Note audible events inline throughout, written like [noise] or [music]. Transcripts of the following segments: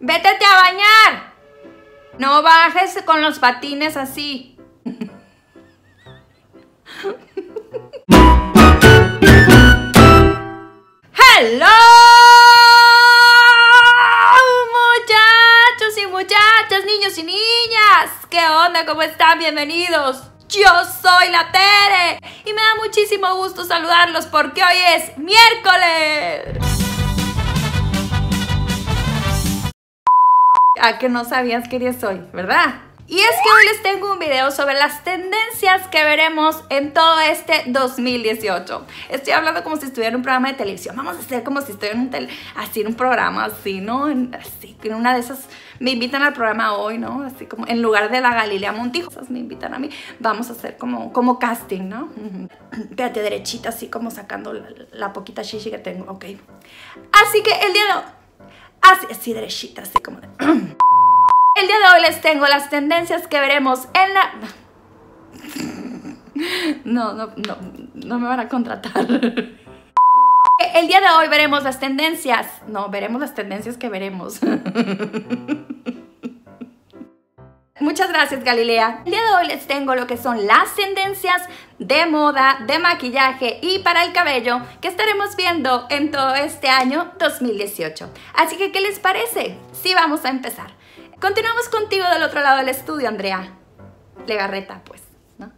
Vétete a bañar. No bajes con los patines así. ¡Hello! Muchachos y muchachas, niños y niñas. ¿Qué onda? ¿Cómo están? Bienvenidos. Yo soy la Tere y me da muchísimo gusto saludarlos porque hoy es miércoles. A que no sabías qué día soy, ¿verdad? Y es que hoy les tengo un video sobre las tendencias que veremos en todo este 2018. Estoy hablando como si estuviera en un programa de televisión. Vamos a hacer como si estuviera en un, así, en un programa así, ¿no? así, en una de esas me invitan al programa hoy, ¿no? Así como en lugar de la Galilea Montijo, me invitan a mí. Vamos a hacer como, como casting, ¿no? Espérate, derechita, así como sacando la, la poquita shishi que tengo, ok. Así que el día de hoy Así, así derechita, así como de... [clears throat] El día de hoy les tengo las tendencias que veremos en la... [laughs] No, no, no, no me van a contratar. [laughs] El día de hoy veremos las tendencias. No, veremos las tendencias que veremos. [laughs] Muchas gracias Galilea. El día de hoy les tengo lo que son las tendencias de moda, de maquillaje y para el cabello que estaremos viendo en todo este año 2018. Así que, ¿qué les parece? Sí, vamos a empezar. Continuamos contigo del otro lado del estudio, Andrea. Legarreta, pues, ¿no?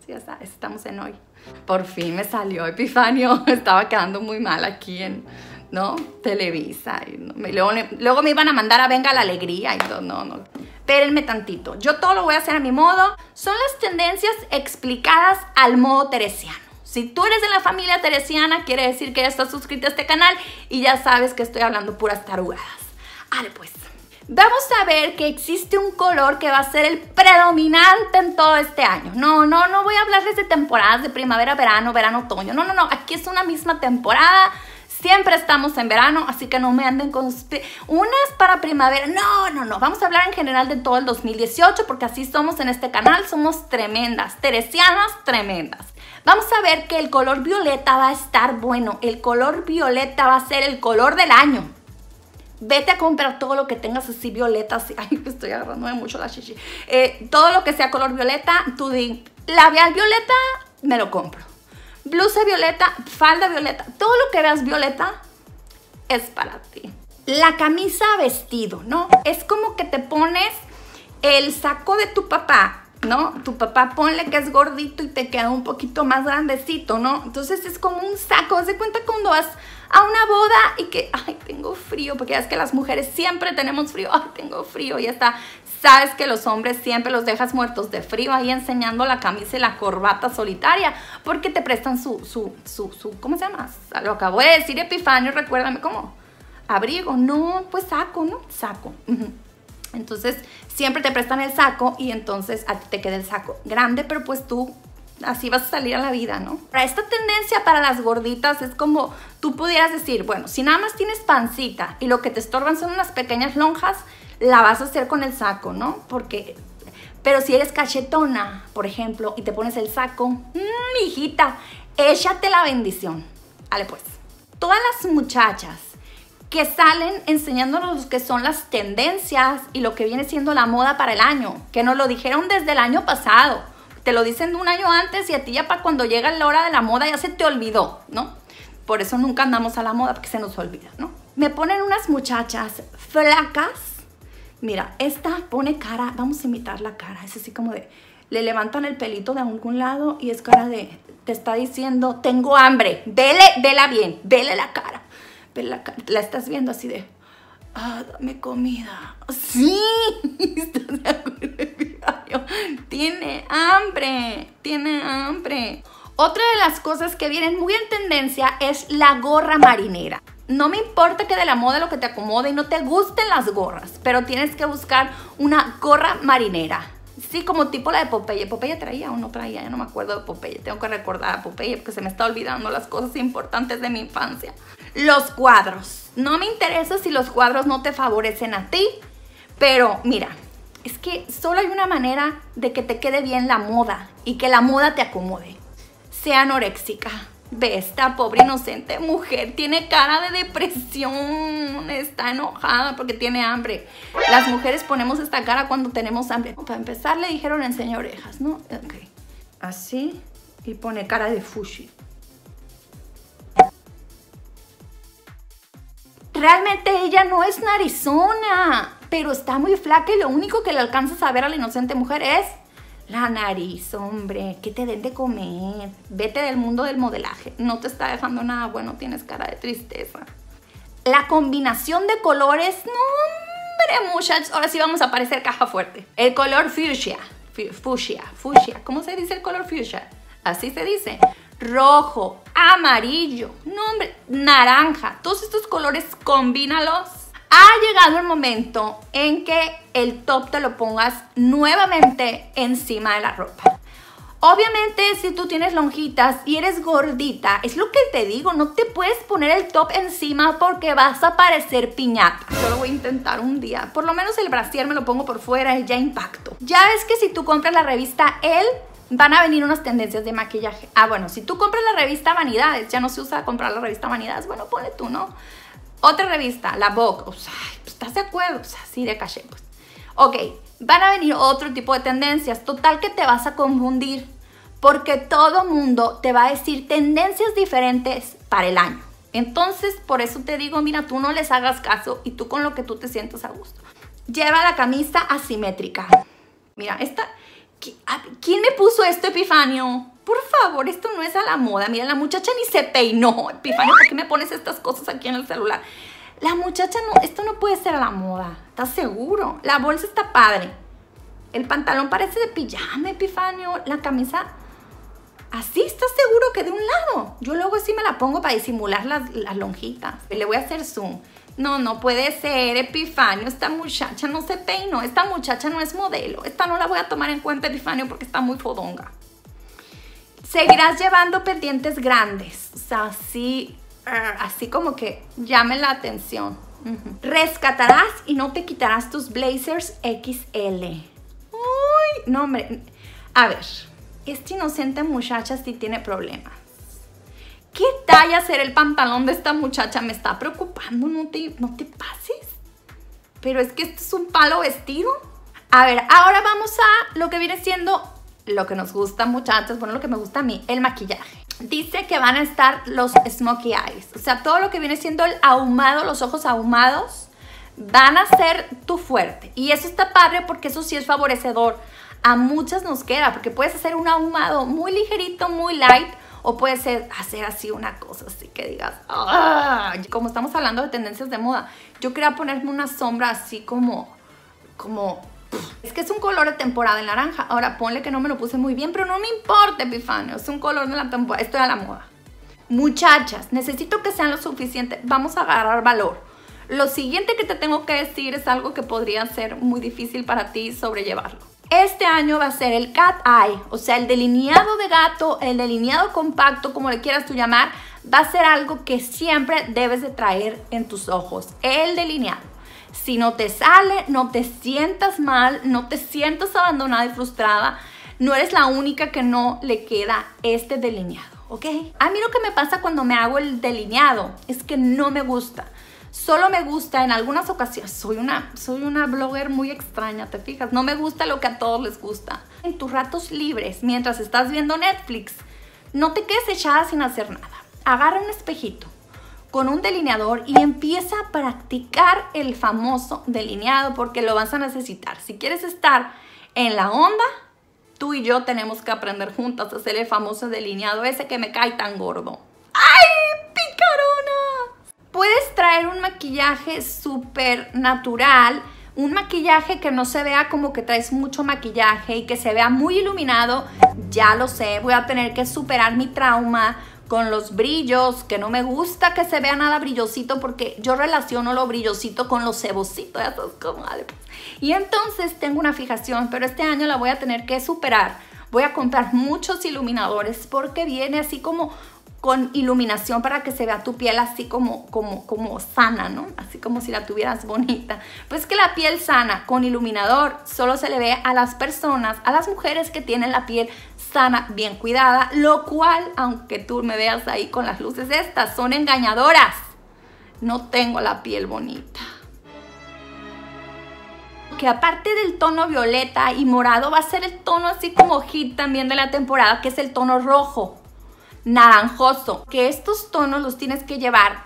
Sí, ya sabes, estamos en hoy. Por fin me salió Epifanio. [laughs] Estaba quedando muy mal aquí en, ¿no? Televisa. Y luego, me iban a mandar a Venga la Alegría y no, no espérenme tantito. Yo todo lo voy a hacer a mi modo. Son las tendencias explicadas al modo teresiano. Si tú eres de la familia teresiana, quiere decir que ya estás suscrito a este canal y ya sabes que estoy hablando puras tarugadas. Vale, pues. Vamos a ver que existe un color que va a ser el predominante en todo este año. No, no, no voy a hablarles de temporadas de primavera, verano, verano, otoño. No, no, no. Aquí es una misma temporada Siempre estamos en verano, así que no me anden con unas para primavera. No, no, no. Vamos a hablar en general de todo el 2018 porque así somos en este canal. Somos tremendas, teresianas tremendas. Vamos a ver que el color violeta va a estar bueno. El color violeta va a ser el color del año. Vete a comprar todo lo que tengas así violeta. [laughs] Ay, estoy agarrando mucho la chichi. Eh, todo lo que sea color violeta, tú labial violeta, me lo compro blusa violeta, falda violeta, todo lo que veas violeta es para ti. La camisa vestido, ¿no? Es como que te pones el saco de tu papá, ¿no? Tu papá ponle que es gordito y te queda un poquito más grandecito, ¿no? Entonces es como un saco, haz de cuenta cuando vas a una boda y que, ay, tengo frío, porque ya es que las mujeres siempre tenemos frío, ay, tengo frío, y está, sabes que los hombres siempre los dejas muertos de frío ahí enseñando la camisa y la corbata solitaria, porque te prestan su, su, su, su ¿cómo se llama? Lo acabo de decir, Epifanio, recuérdame, ¿cómo? Abrigo, no, pues saco, ¿no? Saco. Entonces, siempre te prestan el saco y entonces a ti te queda el saco grande, pero pues tú así vas a salir a la vida, ¿no? Para esta tendencia para las gorditas es como tú pudieras decir, bueno, si nada más tienes pancita y lo que te estorban son unas pequeñas lonjas, la vas a hacer con el saco, ¿no? Porque, pero si eres cachetona, por ejemplo, y te pones el saco, mmm, hijita, échate la bendición. Vale, pues. Todas las muchachas que salen enseñándonos que son las tendencias y lo que viene siendo la moda para el año, que nos lo dijeron desde el año pasado te lo dicen un año antes y a ti ya para cuando llega la hora de la moda ya se te olvidó, ¿no? Por eso nunca andamos a la moda porque se nos olvida, ¿no? Me ponen unas muchachas flacas. Mira, esta pone cara, vamos a imitar la cara, es así como de, le levantan el pelito de algún lado y es cara de, te está diciendo, tengo hambre, vele, vela bien, vele la cara. Cara. la estás viendo así de, ah, dame comida. Sí, [laughs] tiene hambre, tiene hambre. Otra de las cosas que vienen muy en tendencia es la gorra marinera. No me importa que de la moda lo que te acomode y no te gusten las gorras, pero tienes que buscar una gorra marinera. Sí, como tipo la de Popeye. ¿Popeye traía o no traía? Ya no me acuerdo de Popeye. Tengo que recordar a Popeye porque se me está olvidando las cosas importantes de mi infancia. Los cuadros. No me interesa si los cuadros no te favorecen a ti, pero mira, es que solo hay una manera de que te quede bien la moda y que la moda te acomode. Sea anoréxica, Ve, esta pobre inocente mujer tiene cara de depresión, está enojada porque tiene hambre. Las mujeres ponemos esta cara cuando tenemos hambre. Para empezar le dijeron enseña orejas, ¿no? Ok. Así y pone cara de fushi. Realmente ella no es narizona, pero está muy flaca y lo único que le alcanzas a ver a la inocente mujer es la nariz, hombre, que te den de comer. Vete del mundo del modelaje. No te está dejando nada bueno, tienes cara de tristeza. La combinación de colores, no, hombre, muchachos. Ahora sí vamos a parecer caja fuerte. El color fuchsia. Fuchsia, fuchsia. ¿Cómo se dice el color fuchsia? Así se dice. Rojo, amarillo, no, hombre, naranja. Todos estos colores, combínalos ha llegado el momento en que el top te lo pongas nuevamente encima de la ropa. Obviamente, si tú tienes lonjitas y eres gordita, es lo que te digo, no te puedes poner el top encima porque vas a parecer piñata. Yo lo voy a intentar un día. Por lo menos el brasier me lo pongo por fuera y ya impacto. Ya ves que si tú compras la revista El, van a venir unas tendencias de maquillaje. Ah, bueno, si tú compras la revista Vanidades, ya no se usa comprar la revista Vanidades, bueno, ponle tú, ¿no? Otra revista, la Vogue. O sea, ¿estás de acuerdo? O sea, sí de caché, pues. Ok, van a venir otro tipo de tendencias. Total que te vas a confundir. Porque todo mundo te va a decir tendencias diferentes para el año. Entonces, por eso te digo, mira, tú no les hagas caso y tú con lo que tú te sientas a gusto. Lleva la camisa asimétrica. Mira, esta... ¿Quién me puso esto, Epifanio? Por favor, esto no es a la moda. Mira, la muchacha ni se peinó. Epifanio, ¿por qué me pones estas cosas aquí en el celular? La muchacha no, esto no puede ser a la moda. ¿Estás seguro? La bolsa está padre. El pantalón parece de pijama, Epifanio. La camisa, así, ¿estás seguro que de un lado? Yo luego sí me la pongo para disimular las, las lonjitas. Le voy a hacer zoom. No, no puede ser, Epifanio. Esta muchacha no se peinó. Esta muchacha no es modelo. Esta no la voy a tomar en cuenta, Epifanio, porque está muy fodonga. Seguirás llevando pendientes grandes, o sea, así, ah, así como que llame la atención. Rescatarás y no te quitarás tus blazers XL. Uy, no, hombre. A ver, esta inocente muchacha sí tiene problemas. ¿Qué talla será el pantalón de esta muchacha? Me está preocupando, no te, no te pases. Pero es que este es un palo vestido. A ver, ahora vamos a lo que viene siendo lo que nos gusta muchachos, bueno, lo que me gusta a mí, el maquillaje. Dice que van a estar los smokey eyes, o sea, todo lo que viene siendo el ahumado, los ojos ahumados, van a ser tu fuerte. Y eso está padre porque eso sí es favorecedor. A muchas nos queda, porque puedes hacer un ahumado muy ligerito, muy light, o puedes hacer así una cosa así que digas, como estamos hablando de tendencias de moda, yo quería ponerme una sombra así como, como es que es un color de temporada en naranja. Ahora ponle que no me lo puse muy bien, pero no me importa, Epifanio. Es un color de la temporada. Estoy a la moda. Muchachas, necesito que sean lo suficiente. Vamos a agarrar valor. Lo siguiente que te tengo que decir es algo que podría ser muy difícil para ti sobrellevarlo. Este año va a ser el cat eye, o sea, el delineado de gato, el delineado compacto, como le quieras tú llamar, va a ser algo que siempre debes de traer en tus ojos, el delineado. Si no te sale, no te sientas mal, no te sientas abandonada y frustrada. No eres la única que no le queda este delineado, ¿ok? A mí lo que me pasa cuando me hago el delineado es que no me gusta. Solo me gusta en algunas ocasiones. Soy una, soy una blogger muy extraña, ¿te fijas? No me gusta lo que a todos les gusta. En tus ratos libres, mientras estás viendo Netflix, no te quedes echada sin hacer nada. Agarra un espejito con un delineador y empieza a practicar el famoso delineado porque lo vas a necesitar. Si quieres estar en la onda, tú y yo tenemos que aprender juntas a hacer el famoso delineado ese que me cae tan gordo. ¡Ay, picarona! Puedes traer un maquillaje súper natural, un maquillaje que no se vea como que traes mucho maquillaje y que se vea muy iluminado. Ya lo sé, voy a tener que superar mi trauma con los brillos, que no me gusta que se vea nada brillosito porque yo relaciono lo brillosito con lo cebosito, ya Y entonces tengo una fijación, pero este año la voy a tener que superar. Voy a comprar muchos iluminadores porque viene así como con iluminación para que se vea tu piel así como, como, como sana, ¿no? Así como si la tuvieras bonita. Pues que la piel sana con iluminador solo se le ve a las personas, a las mujeres que tienen la piel sana, bien cuidada, lo cual, aunque tú me veas ahí con las luces estas, son engañadoras. No tengo la piel bonita que aparte del tono violeta y morado va a ser el tono así como hit también de la temporada, que es el tono rojo naranjoso, que estos tonos los tienes que llevar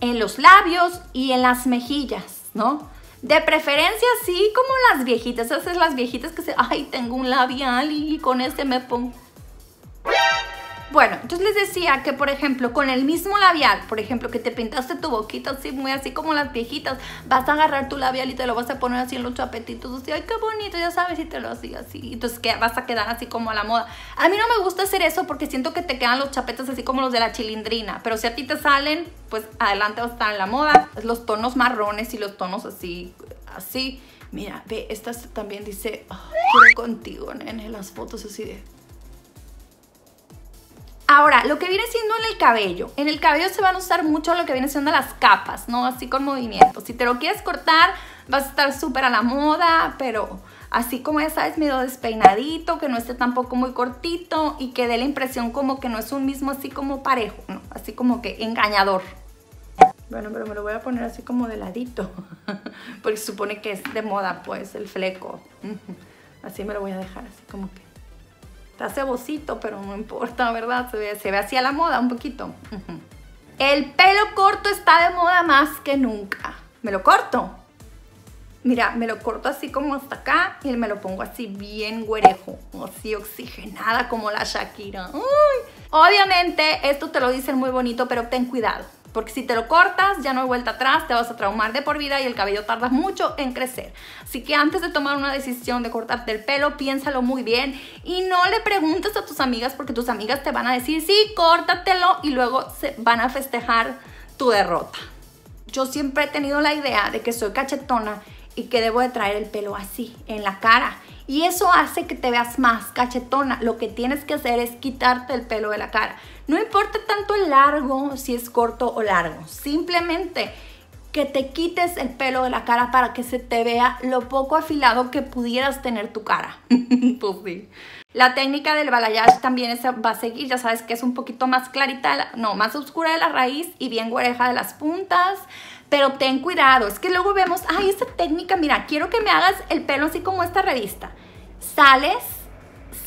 en los labios y en las mejillas, ¿no? De preferencia así como las viejitas, esas las viejitas que se, ay, tengo un labial y con este me pongo bueno, entonces les decía que, por ejemplo, con el mismo labial, por ejemplo, que te pintaste tu boquita así, muy así como las viejitas, vas a agarrar tu labial y te lo vas a poner así en los chapetitos, así, ay, qué bonito, ya sabes, y te lo hacía así. Entonces que vas a quedar así como a la moda. A mí no me gusta hacer eso porque siento que te quedan los chapetes así como los de la chilindrina, pero si a ti te salen, pues adelante vas a estar en la moda. Los tonos marrones y los tonos así, así. Mira, ve, esta también dice, quiero contigo, nene, las fotos así de... Ahora, lo que viene siendo en el cabello. En el cabello se van a usar mucho lo que viene siendo las capas, ¿no? Así con movimiento. Si te lo quieres cortar, vas a estar súper a la moda, pero así como ya sabes, medio despeinadito, que no esté tampoco muy cortito y que dé la impresión como que no es un mismo así como parejo, ¿no? Así como que engañador. Bueno, pero me lo voy a poner así como de ladito, [laughs] porque supone que es de moda, pues, el fleco. Así me lo voy a dejar, así como que Está cebosito, pero no importa, ¿verdad? Se ve, se ve así a la moda un poquito. El pelo corto está de moda más que nunca. Me lo corto. Mira, me lo corto así como hasta acá y me lo pongo así bien güerejo, así oxigenada como la Shakira. Obviamente esto te lo dicen muy bonito, pero ten cuidado. Porque si te lo cortas, ya no hay vuelta atrás, te vas a traumar de por vida y el cabello tarda mucho en crecer. Así que antes de tomar una decisión de cortarte el pelo, piénsalo muy bien y no le preguntes a tus amigas porque tus amigas te van a decir, sí, córtatelo y luego se van a festejar tu derrota. Yo siempre he tenido la idea de que soy cachetona y que debo de traer el pelo así, en la cara. Y eso hace que te veas más cachetona. Lo que tienes que hacer es quitarte el pelo de la cara. No importa tanto el largo, si es corto o largo. Simplemente que te quites el pelo de la cara para que se te vea lo poco afilado que pudieras tener tu cara. [laughs] pues sí. La técnica del balayage también va a seguir, ya sabes que es un poquito más clarita, no, más oscura de la raíz y bien güereja de las puntas. Pero ten cuidado, es que luego vemos, ay, esta técnica, mira, quiero que me hagas el pelo así como esta revista. Sales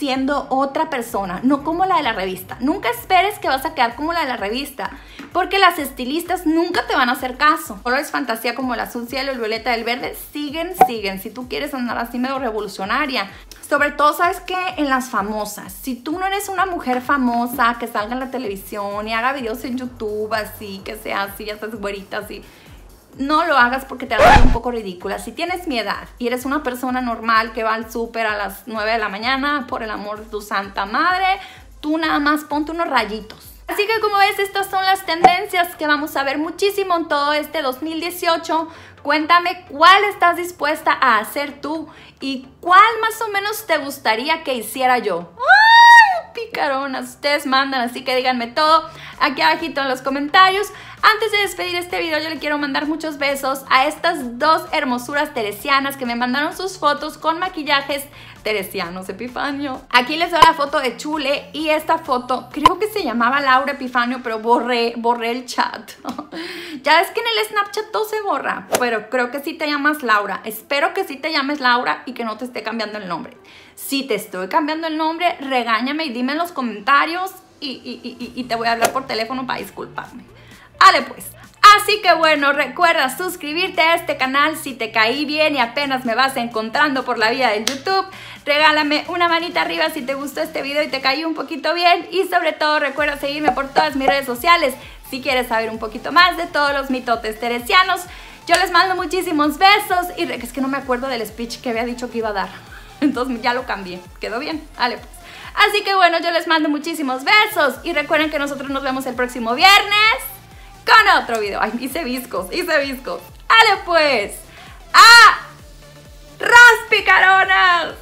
siendo otra persona, no como la de la revista. Nunca esperes que vas a quedar como la de la revista, porque las estilistas nunca te van a hacer caso. Colores fantasía como el azul cielo, el violeta, el verde, siguen, siguen. Si tú quieres andar así medio revolucionaria, sobre todo, ¿sabes qué? En las famosas. Si tú no eres una mujer famosa que salga en la televisión y haga videos en YouTube así, que sea así, ya estás güerita así no lo hagas porque te a un poco ridícula. Si tienes mi edad y eres una persona normal que va al súper a las 9 de la mañana, por el amor de tu santa madre, tú nada más ponte unos rayitos. Así que como ves, estas son las tendencias que vamos a ver muchísimo en todo este 2018. Cuéntame cuál estás dispuesta a hacer tú y cuál más o menos te gustaría que hiciera yo. ¡Ay, picaronas! Ustedes mandan, así que díganme todo aquí abajito en los comentarios. Antes de despedir este video yo le quiero mandar muchos besos a estas dos hermosuras teresianas que me mandaron sus fotos con maquillajes teresianos Epifanio. Aquí les doy la foto de Chule y esta foto creo que se llamaba Laura Epifanio pero borré, borré el chat. [laughs] ya ves que en el Snapchat todo se borra, pero creo que sí te llamas Laura. Espero que sí te llames Laura y que no te esté cambiando el nombre. Si te estoy cambiando el nombre, regáñame y dime en los comentarios y te voy a hablar por teléfono para disculparme. Vale pues. Así que bueno, recuerda suscribirte a este canal si te caí bien y apenas me vas encontrando por la vía del YouTube. Regálame una manita arriba si te gustó este video y te caí un poquito bien. Y sobre todo recuerda seguirme por todas mis redes sociales si quieres saber un poquito más de todos los mitotes teresianos. Yo les mando muchísimos besos y es que no me acuerdo del speech que había dicho que iba a dar. [laughs] Entonces ya lo cambié. ¿Quedó bien? Vale pues. Así que bueno, yo les mando muchísimos besos y recuerden que nosotros nos vemos el próximo viernes con otro video. Ay, hice viscos, hice viscos. ¡Ale pues! ¡A! ¡Ras picaronas!